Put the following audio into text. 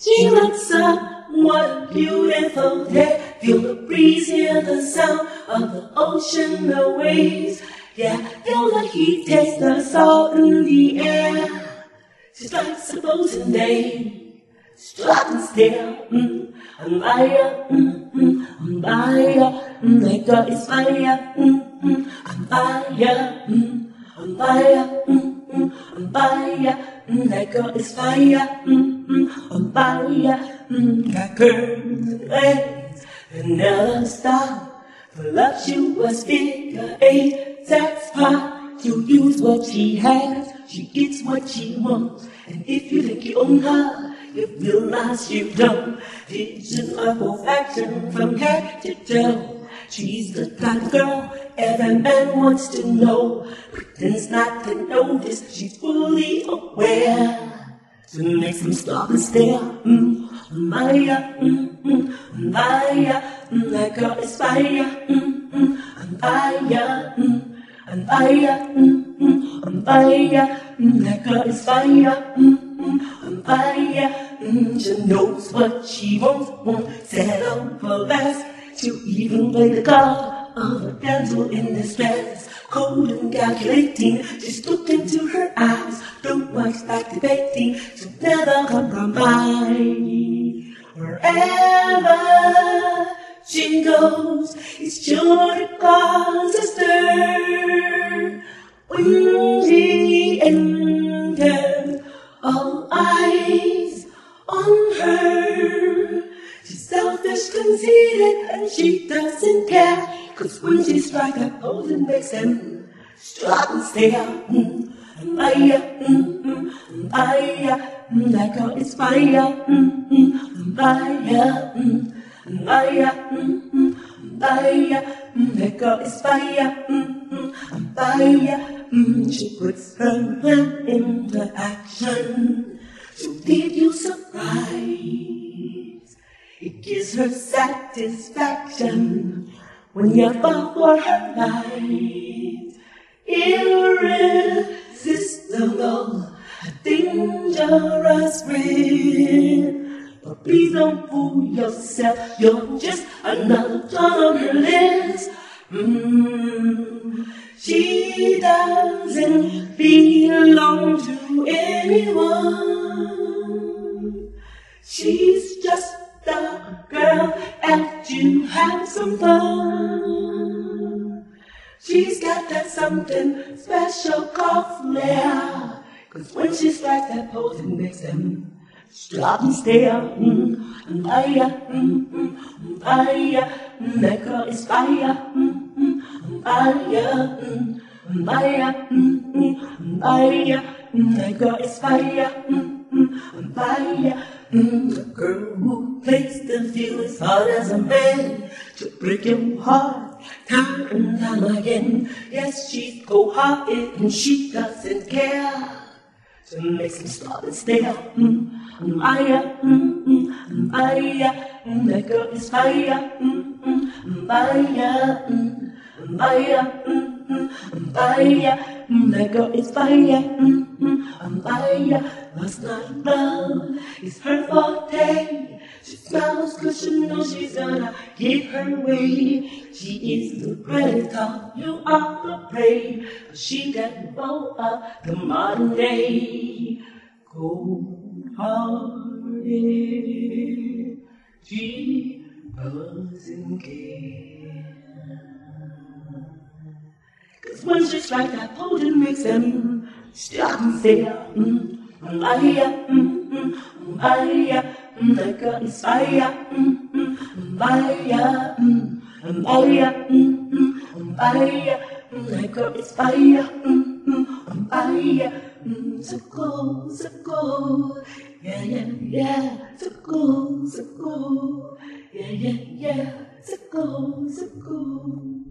She looks somewhat beautiful there. Feel the breeze, hear the sound of the ocean, the waves. Yeah, feel the heat, taste the salt in the air. She's like supposing they strut and stare. Mm, on fire, mm, mm, on fire. Mm, that girl is fire. Mm, mm, on fire, mm, on fire. Mm, mm, on fire. Mm, that girl is fire. Mm, mm, on fire. Mm, got curves and legs and never stop. Voluptuous figure eight, that's why you use what she has. She gets what she wants. And if you think you own her, you realize you don't. Vision of perfection from head to toe. She's the type of girl every man wants to know. Pretends not to notice she's fully aware. So makes them stop and stare. Mm, Maya, mm, mm, Maya, mm, that girl is fire. Mm, mm, Maya, mm, fire, mm, mm, fire, mm, that girl is fire, mm, mm, fire, mm, she knows what she wants, won't settle for less, she'll even play the card of a damsel in distress, cold and calculating, just looked into her eyes, don't want to debating, she'll never compromise, wherever she goes, it's sure to cause a stir. When she enters, all eyes on her. Selfish, conceited, and she doesn't care. Cause when she strikes that pose, it makes them strut and stare. Mm, fire, mm, mm, fire, mm, that girl is fire. Mm, mm, fire, mm. Fire, mm, mm, fire, mm, that girl is fire, mm, mm, fire, mm, she puts her plan into action. She'll give you surprise. It gives her satisfaction when you fall for her light. Irresistible, a dangerous friend. But please don't fool yourself, you're just another ton on her list. Mm, she doesn't belong to anyone. She's some fun. She's got that something special called flair. Cause when she strikes that pose, it makes them Stop and stare, mm, fire, mm, mm, fire, mm, that girl is fire, mm, mm, fire, mm, fire, mm, mm, fire, mm, that girl is fire, mm, mm, fire, mm, girl who makes them feel as hard as a man to break your heart time and time again. Yes, she's cold-hearted and she doesn't care to make them stop and stare. Mm. Maya, mm, mm, Maya, mm, that girl is fire, mm, mm, mm, Maya, mm, mm, Maya, mm, that girl is fire, mm, mm, Maya, must not love is her forte. She smiles cause she knows she's gonna get her way. She is the predator, you are the prey. She got both of the modern day. Go hearted, she doesn't care. When she strikes that pose, it makes them stop and stare. Mm, Maya, mm, mm, Maya, mm, girl is fire. Mm, mm, Maya, mm, Maya, mm, mm, Maya, mm, that girl is fire. Mm, mm, Maya, mm, so cold, so cold. Yeah, yeah, yeah, so cool, so cool. Yeah, yeah, yeah, so cool, so cool.